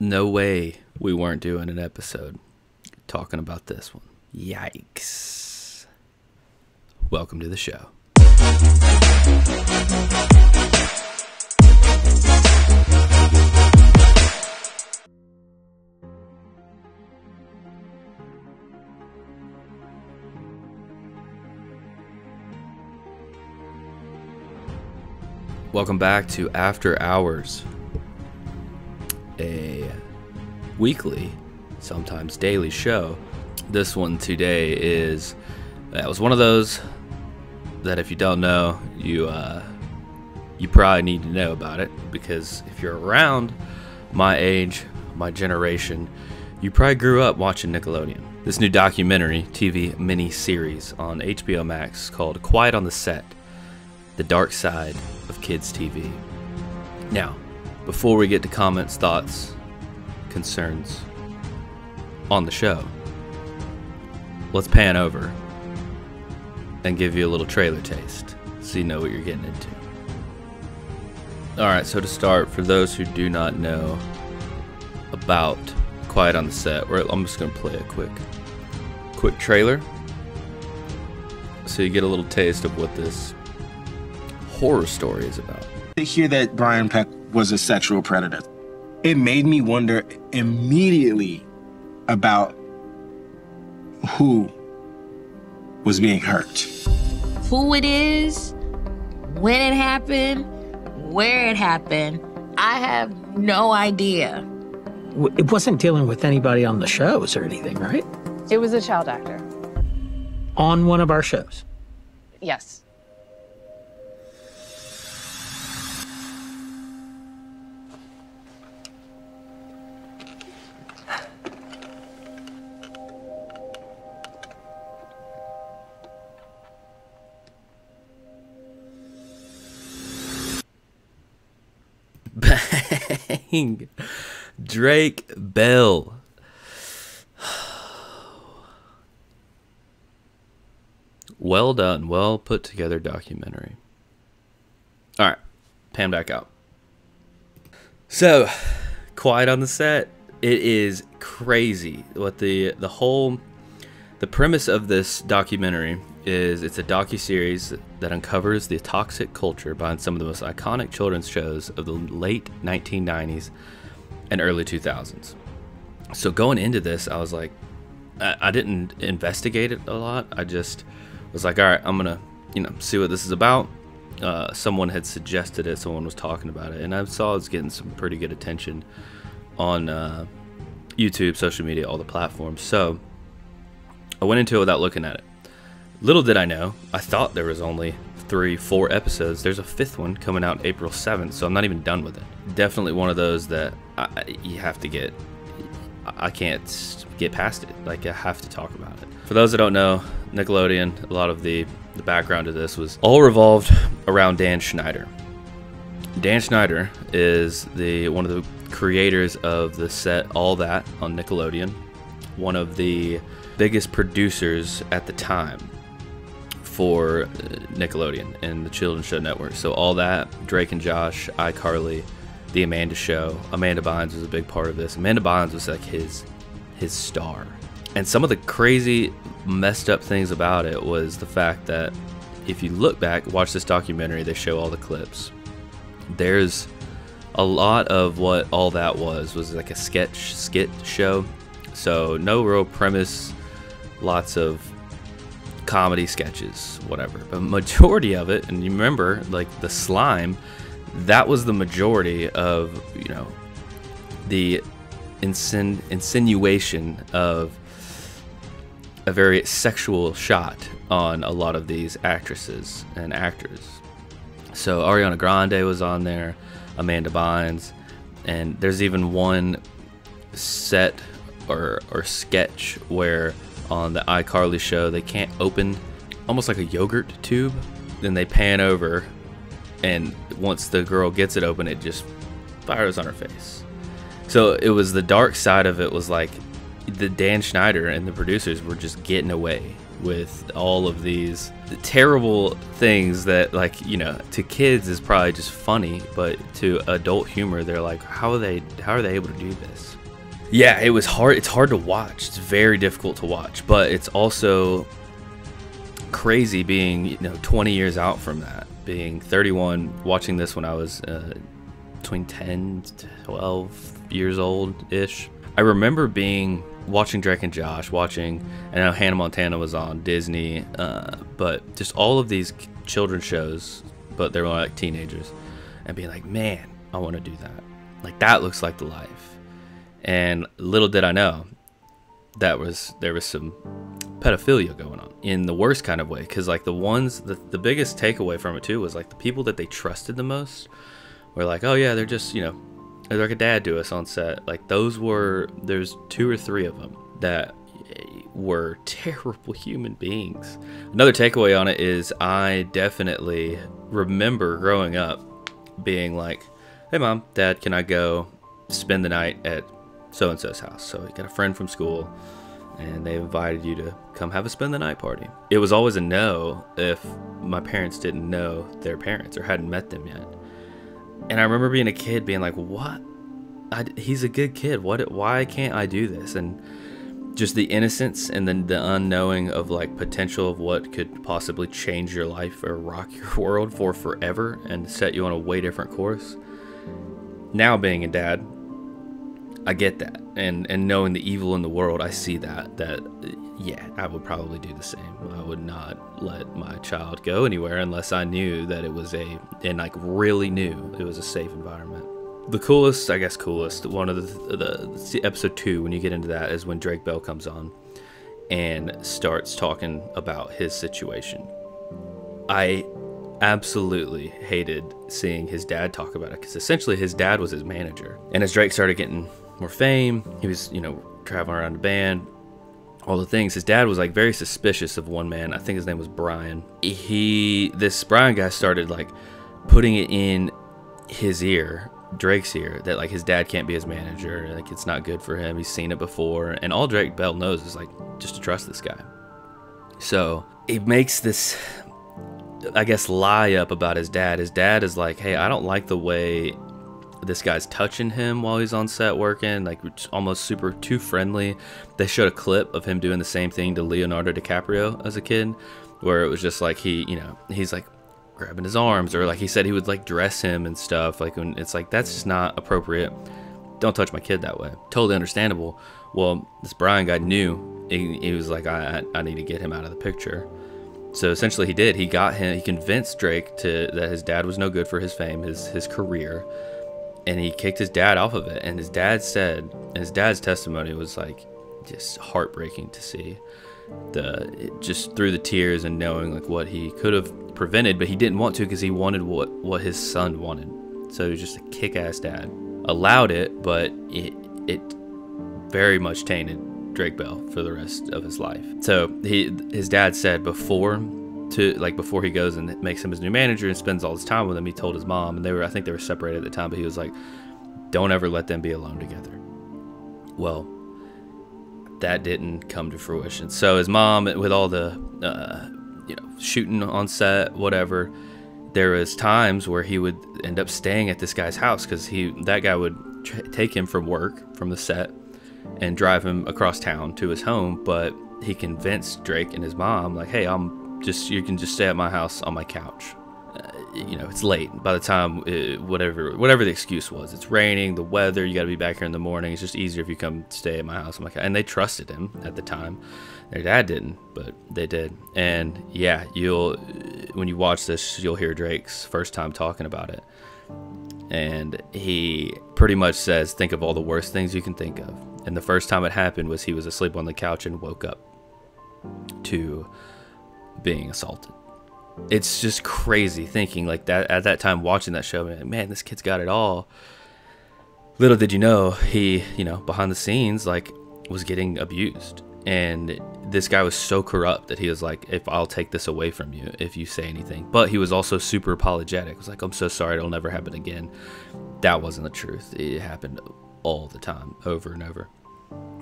No way we weren't doing an episode talking about this one. Yikes. Welcome to the show. Welcome back to After Hours, a weekly, sometimes daily show. This one today is that was one of those that if you don't know, you uh, you probably need to know about it because if you're around my age, my generation, you probably grew up watching Nickelodeon. This new documentary TV mini series on HBO Max called Quiet on the Set the dark side of kids' TV. Now, before we get to comments, thoughts, concerns on the show, let's pan over and give you a little trailer taste so you know what you're getting into. Alright, so to start, for those who do not know about Quiet on the Set, I'm just going to play a quick, quick trailer so you get a little taste of what this horror story is about. To hear that Brian Peck was a sexual predator, it made me wonder immediately about who was being hurt. Who it is, when it happened, where it happened, I have no idea. It wasn't dealing with anybody on the shows or anything, right? It was a child actor. On one of our shows. Yes. Bang! Drake Bell. Well done, well put together documentary. All right, pan back out. So, quiet on the set. It is crazy what the the whole the premise of this documentary is it's a docu-series that uncovers the toxic culture behind some of the most iconic children's shows of the late 1990s and early 2000s. So going into this, I was like, I, I didn't investigate it a lot. I just was like, all right, I'm gonna, you know, see what this is about. Uh, someone had suggested it, someone was talking about it, and I saw it's getting some pretty good attention on uh, YouTube, social media, all the platforms. So I went into it without looking at it. Little did I know, I thought there was only three, four episodes. There's a fifth one coming out April 7th, so I'm not even done with it. Definitely one of those that I, you have to get. I can't get past it. Like I have to talk about it. For those that don't know, Nickelodeon, a lot of the the background of this was all revolved around Dan Schneider. Dan Schneider is the one of the creators of the set All That on Nickelodeon, one of the biggest producers at the time for uh, Nickelodeon and the Children's Show Network. So all that, Drake and Josh, iCarly, The Amanda Show. Amanda Bynes was a big part of this. Amanda Bynes was like his his star. And some of the crazy messed up things about it was the fact that if you look back, watch this documentary, they show all the clips. There's a lot of what all that was was like a sketch skit show. So no real premise, lots of comedy sketches, whatever. But majority of it, and you remember, like the slime, that was the majority of you know the insin- insinuation of a very sexual shot on a lot of these actresses and actors. So Ariana Grande was on there, Amanda Bynes, and there's even one set or or sketch where on the iCarly show, they can't open almost like a yogurt tube. Then they pan over, and once the girl gets it open, it just fires on her face. So it was the dark side of it was like the Dan Schneider and the producers were just getting away with all of these terrible things that like you know to kids is probably just funny but to adult humor they're like how are they how are they able to do this yeah it was hard it's hard to watch. It's very difficult to watch but it's also crazy being you know 20 years out from that being 31 watching this when i was uh, between 10 to 12 years old ish i remember being watching drake and josh watching i know hannah montana was on disney uh, but just all of these children's shows but they were like teenagers and being like man i want to do that. Like that looks like the life and little did i know that was there was some pedophilia going on in the worst kind of way. Because like the ones the, the biggest takeaway from it too was like the people that they trusted the most were like oh yeah they're just you know they're like a dad to us on set. Like those were there's two or three of them that eh, were terrible human beings. Another takeaway on it is i definitely remember growing up being like hey mom dad can i go spend the night at so and so's house so you got a friend from school and they invited you to come have a spend the night party. It was always a no if my parents didn't know their parents or hadn't met them yet. And I remember being a kid being like, "What? I, he's a good kid. What? Why can't I do this?" And just the innocence and then the unknowing of like potential of what could possibly change your life or rock your world for forever and set you on a way different course. Now being a dad, I get that, and and knowing the evil in the world, I see that. That yeah, I would probably do the same. I would not let my child go anywhere unless I knew that it was a and like really knew it was a safe environment. The coolest, I guess, coolest one of the, the, the episode two when you get into that is when Drake Bell comes on and starts talking about his situation. I absolutely hated seeing his dad talk about it because essentially his dad was his manager. And as Drake started getting more fame. He was, you know, traveling around the band, all the things. His dad was like very suspicious of one man. I think his name was Brian. He, this Brian guy started like putting it in his ear, Drake's ear, that like his dad can't be his manager. Like it's not good for him. He's seen it before. And all Drake Bell knows is like just to trust this guy. So it makes this, I guess, lie up about his dad. His dad is like, hey, I don't like the way this guy's touching him while he's on set working, like almost super too friendly. They showed a clip of him doing the same thing to Leonardo DiCaprio as a kid, where it was just like he, you know, he's like grabbing his arms, or like he said he would like dress him and stuff. Like when it's like that's just not appropriate. Don't touch my kid that way. Totally understandable. Well, this Brian guy knew. He, he was like, I, I need to get him out of the picture. So essentially, he did. He got him. He convinced Drake to that his dad was no good for his fame, his his career and he kicked his dad off of it. And his dad said, and his dad's testimony was like just heartbreaking to see. The just through the tears and knowing like what he could have prevented, but he didn't want to because he wanted what what his son wanted. So he was just a kick-ass dad. Allowed it, but it it very much tainted Drake Bell for the rest of his life. So he his dad said before to like before he goes and makes him his new manager and spends all his time with him, he told his mom, and they were I think they were separated at the time, but he was like, "Don't ever let them be alone together." Well, that didn't come to fruition. So his mom, with all the uh, you know shooting on set, whatever, there was times where he would end up staying at this guy's house because he that guy would take him from work from the set and drive him across town to his home, but he convinced Drake and his mom like, "Hey, I'm just you can just stay at my house on my couch. Uh, you know, it's late. By the time uh, whatever whatever the excuse was, it's raining, the weather, you got to be back here in the morning. It's just easier if you come stay at my house on my couch. And they trusted him at the time. Their dad didn't, but they did. And yeah, you'll when you watch this, you'll hear Drake's first time talking about it. And he pretty much says, think of all the worst things you can think of. And the first time it happened was he was asleep on the couch and woke up to being assaulted. It's just crazy thinking like that at that time watching that show. Man, this kid's got it all. Little did you know, he, you know, behind the scenes, like, was getting abused. And this guy was so corrupt that he was like, if I'll take this away from you if you say anything. But he was also super apologetic. It was like, I'm so sorry, it'll never happen again. That wasn't the truth. It happened all the time, over and over.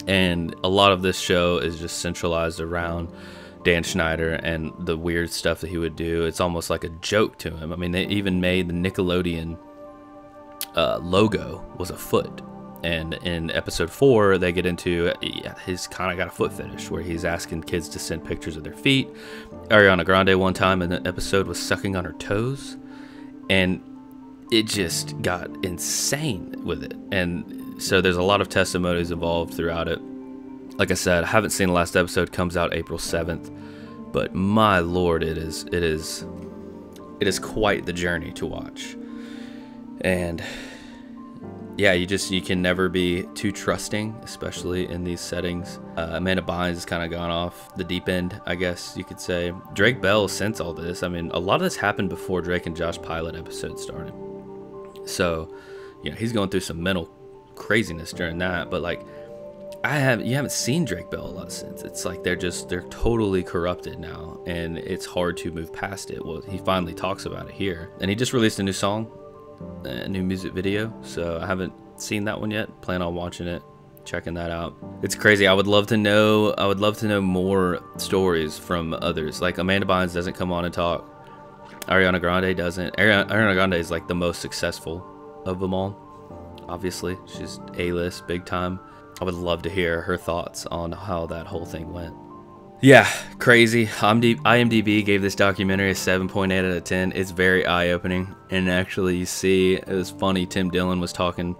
And a lot of this show is just centralized around Dan Schneider and the weird stuff that he would do. It's almost like a joke to him. I mean, they even made the Nickelodeon uh, logo was a foot. And in episode four, they get into yeah, he's kind of got a foot fetish where he's asking kids to send pictures of their feet. Ariana Grande one time in the episode was sucking on her toes, and it just got insane with it. And so there's a lot of testimonies involved throughout it. Like I said, I haven't seen the last episode. Comes out April 7th, but my lord, it is it is it is quite the journey to watch. And yeah, you just you can never be too trusting, especially in these settings. Uh, Amanda Bynes has kind of gone off the deep end, I guess you could say. Drake Bell since all this. I mean, a lot of this happened before Drake and Josh Pilot episode started. So, you know, he's going through some mental craziness during that. But like, I have you haven't seen Drake Bell a lot since. It's like they're just they're totally corrupted now, and it's hard to move past it. Well, he finally talks about it here, and he just released a new song, a new music video. So I haven't seen that one yet. Plan on watching it, checking that out. It's crazy. I would love to know. I would love to know more stories from others. Like Amanda Bynes doesn't come on and talk. Ariana Grande doesn't. Ariana, Ariana Grande is like the most successful of them all. Obviously, she's A-list, big time. I would love to hear her thoughts on how that whole thing went. Yeah, crazy. IMDb gave this documentary a 7.8 out of 10. It's very eye-opening, and actually, you see, it was funny. Tim Dillon was talking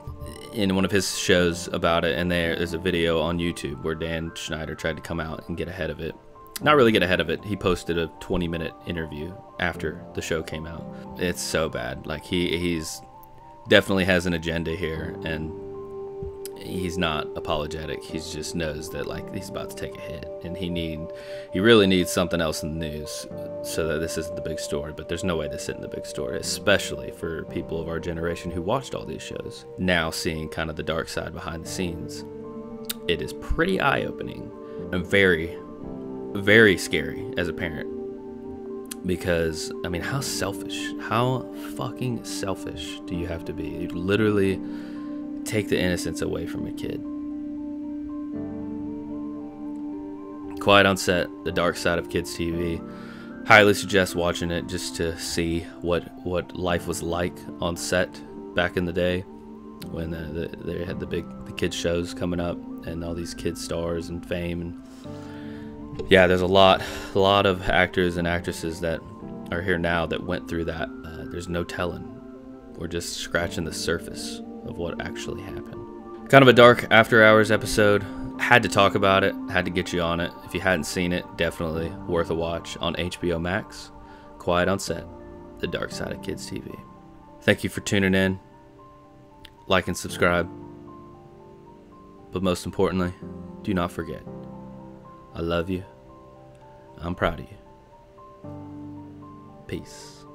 in one of his shows about it, and there's a video on YouTube where Dan Schneider tried to come out and get ahead of it not really get ahead of it. He posted a 20 minute interview after the show came out. It's so bad. Like he he's definitely has an agenda here and he's not apologetic. He just knows that like he's about to take a hit and he need he really needs something else in the news so that this isn't the big story, but there's no way this isn't the big story, especially for people of our generation who watched all these shows. Now seeing kind of the dark side behind the scenes. It is pretty eye-opening and very very scary as a parent because I mean, how selfish, how fucking selfish do you have to be? You literally take the innocence away from a kid. Quiet on Set, The Dark Side of Kids TV. Highly suggest watching it just to see what what life was like on set back in the day when uh, the, they had the big the kids shows coming up and all these kids stars and fame and yeah, there's a lot, a lot of actors and actresses that are here now that went through that. Uh, there's no telling. We're just scratching the surface of what actually happened. Kind of a dark after hours episode. Had to talk about it. Had to get you on it. If you hadn't seen it, definitely worth a watch on HBO Max. Quiet on Set, The Dark Side of Kids TV. Thank you for tuning in. Like and subscribe. But most importantly, do not forget I love you. I'm proud of you. Peace.